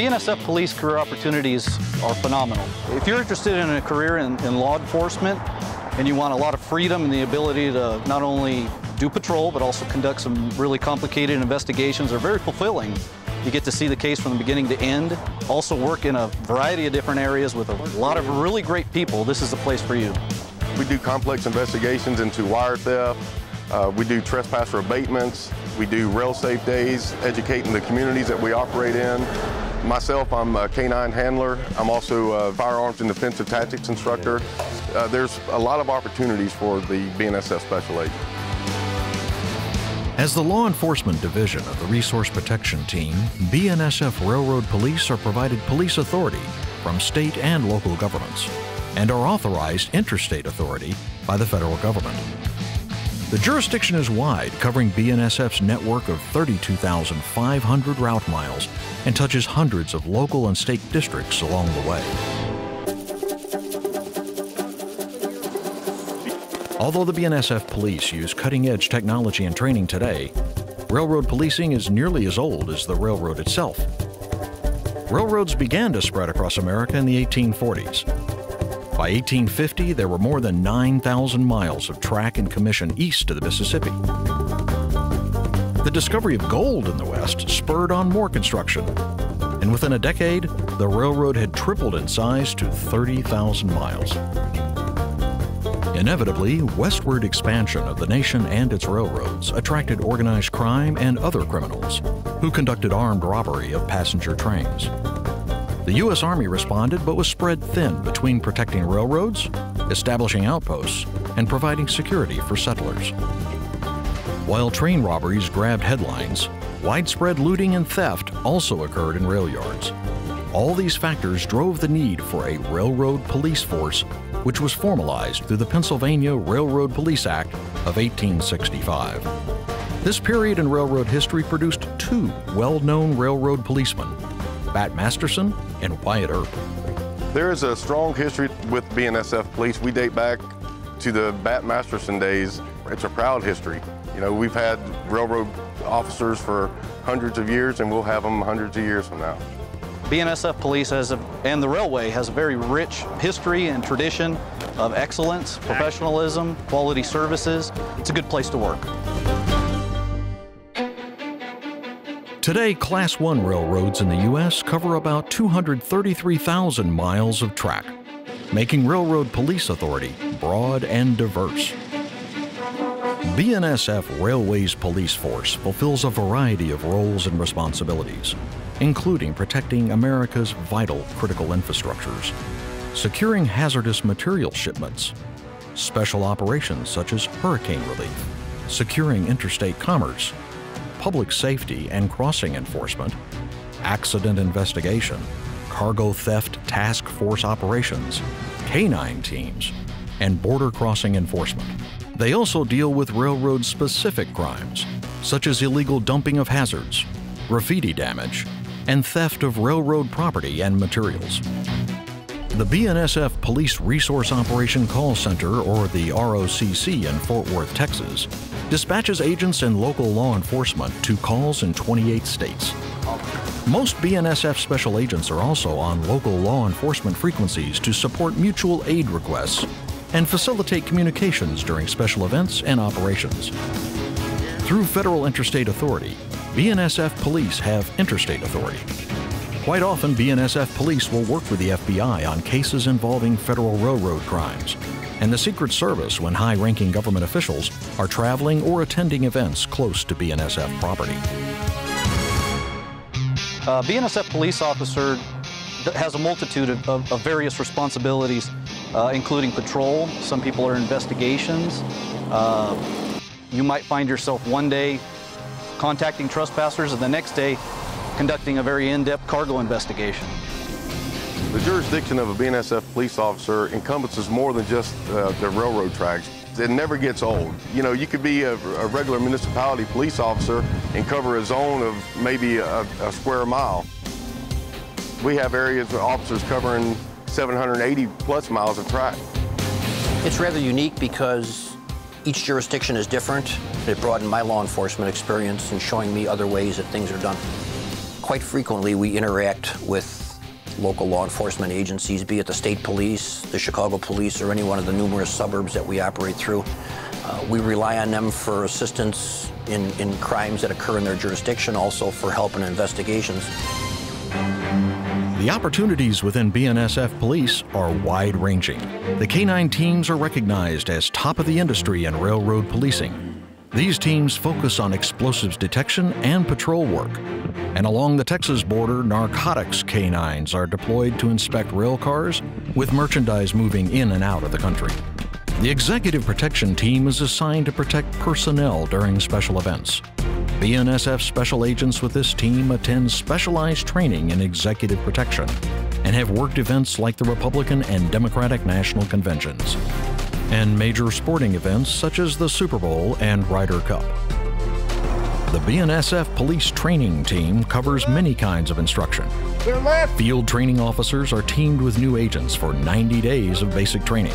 BNSF police career opportunities are phenomenal. If you're interested in a career in, in law enforcement and you want a lot of freedom and the ability to not only do patrol, but also conduct some really complicated investigations are very fulfilling. You get to see the case from the beginning to end. Also work in a variety of different areas with a lot of really great people. This is the place for you. We do complex investigations into wire theft. Uh, we do trespasser abatements. We do rail safe days, educating the communities that we operate in. Myself, I'm a canine handler. I'm also a firearms and defensive tactics instructor. Uh, there's a lot of opportunities for the BNSF Special Agent. As the law enforcement division of the Resource Protection Team, BNSF Railroad Police are provided police authority from state and local governments and are authorized interstate authority by the federal government. The jurisdiction is wide, covering BNSF's network of 32,500 route miles and touches hundreds of local and state districts along the way. Although the BNSF police use cutting edge technology and training today, railroad policing is nearly as old as the railroad itself. Railroads began to spread across America in the 1840s. By 1850, there were more than 9,000 miles of track and commission east of the Mississippi. The discovery of gold in the West spurred on more construction, and within a decade, the railroad had tripled in size to 30,000 miles. Inevitably, westward expansion of the nation and its railroads attracted organized crime and other criminals who conducted armed robbery of passenger trains. The U.S. Army responded but was spread thin between protecting railroads, establishing outposts, and providing security for settlers. While train robberies grabbed headlines, widespread looting and theft also occurred in rail yards. All these factors drove the need for a railroad police force which was formalized through the Pennsylvania Railroad Police Act of 1865. This period in railroad history produced two well-known railroad policemen, Bat Masterson and Wyatt Earp. There is a strong history with BNSF police. We date back to the Bat Masterson days. It's a proud history. You know, we've had railroad officers for hundreds of years and we'll have them hundreds of years from now. BNSF Police has a, and the railway has a very rich history and tradition of excellence, professionalism, quality services. It's a good place to work. Today, Class 1 railroads in the U.S. cover about 233,000 miles of track, making Railroad Police Authority broad and diverse. BNSF Railways Police Force fulfills a variety of roles and responsibilities, including protecting America's vital critical infrastructures, securing hazardous material shipments, special operations such as hurricane relief, securing interstate commerce, public safety and crossing enforcement, accident investigation, cargo theft task force operations, K-9 teams, and border crossing enforcement. They also deal with railroad specific crimes, such as illegal dumping of hazards, graffiti damage, and theft of railroad property and materials. The BNSF Police Resource Operation Call Center, or the ROCC in Fort Worth, Texas, dispatches agents and local law enforcement to calls in 28 states. Most BNSF special agents are also on local law enforcement frequencies to support mutual aid requests and facilitate communications during special events and operations. Through Federal Interstate Authority, BNSF police have interstate authority. Quite often, BNSF police will work with the FBI on cases involving federal railroad crimes, and the Secret Service when high ranking government officials are traveling or attending events close to BNSF property. A BNSF police officer has a multitude of, of, of various responsibilities, uh, including patrol. Some people are investigations. Uh, you might find yourself one day contacting trespassers, and the next day conducting a very in-depth cargo investigation. The jurisdiction of a BNSF police officer encompasses more than just uh, the railroad tracks. It never gets old. You know, you could be a, a regular municipality police officer and cover a zone of maybe a, a square mile. We have areas of officers covering 780 plus miles of track. It's rather unique because each jurisdiction is different. It broadened my law enforcement experience and showing me other ways that things are done. Quite frequently we interact with local law enforcement agencies, be it the state police, the Chicago police, or any one of the numerous suburbs that we operate through. Uh, we rely on them for assistance in, in crimes that occur in their jurisdiction, also for help in investigations. The opportunities within BNSF Police are wide ranging. The K9 teams are recognized as top of the industry in railroad policing. These teams focus on explosives detection and patrol work. And along the Texas border, narcotics K9s are deployed to inspect rail cars with merchandise moving in and out of the country. The Executive Protection Team is assigned to protect personnel during special events. BNSF special agents with this team attend specialized training in executive protection and have worked events like the Republican and Democratic National Conventions and major sporting events such as the Super Bowl and Ryder Cup. The BNSF Police Training Team covers many kinds of instruction. Field training officers are teamed with new agents for 90 days of basic training.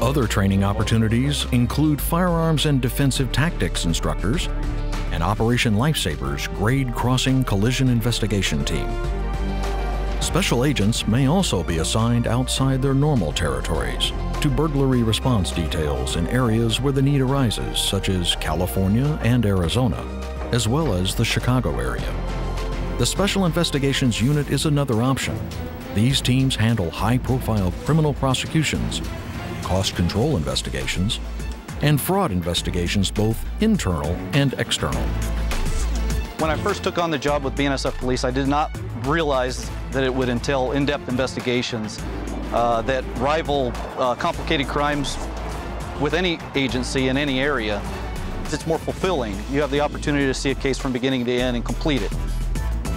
Other training opportunities include firearms and defensive tactics instructors and Operation Lifesavers Grade Crossing Collision Investigation Team. Special agents may also be assigned outside their normal territories to burglary response details in areas where the need arises, such as California and Arizona, as well as the Chicago area. The Special Investigations Unit is another option. These teams handle high profile criminal prosecutions, cost control investigations, and fraud investigations, both internal and external. When I first took on the job with BNSF Police, I did not realize that it would entail in-depth investigations uh, that rival uh, complicated crimes with any agency in any area. It's more fulfilling. You have the opportunity to see a case from beginning to end and complete it.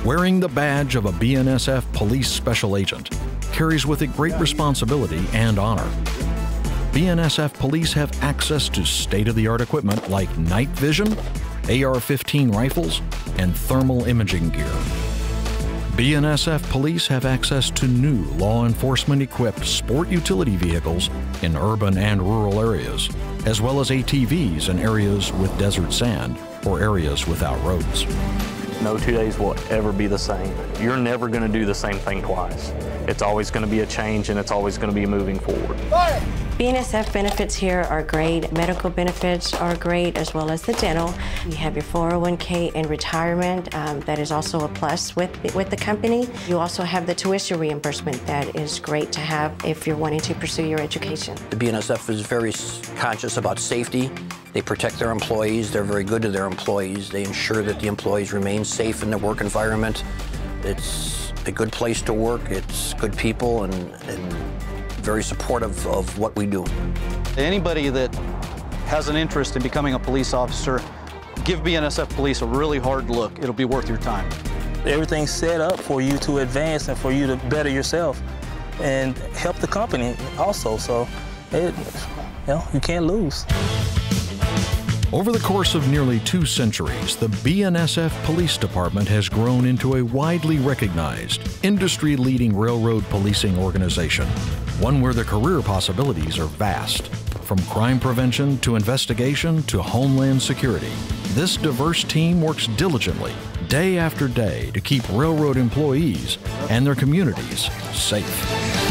Wearing the badge of a BNSF police special agent carries with it great responsibility and honor. BNSF police have access to state of the art equipment like night vision, AR 15 rifles, and thermal imaging gear. BNSF police have access to new law enforcement equipped sport utility vehicles in urban and rural areas, as well as ATVs in areas with desert sand or areas without roads. No two days will ever be the same. You're never going to do the same thing twice. It's always going to be a change and it's always going to be moving forward. BNSF benefits here are great. Medical benefits are great, as well as the dental. You have your 401k and retirement. Um, that is also a plus with, with the company. You also have the tuition reimbursement that is great to have if you're wanting to pursue your education. The BNSF is very conscious about safety. They protect their employees. They're very good to their employees. They ensure that the employees remain safe in their work environment. It's a good place to work. It's good people and, and very supportive of what we do. Anybody that has an interest in becoming a police officer, give BNSF Police a really hard look. It'll be worth your time. Everything's set up for you to advance and for you to better yourself and help the company also. So, it, you know, you can't lose. Over the course of nearly two centuries, the BNSF Police Department has grown into a widely recognized, industry leading railroad policing organization, one where the career possibilities are vast. From crime prevention to investigation to homeland security, this diverse team works diligently, day after day, to keep railroad employees and their communities safe.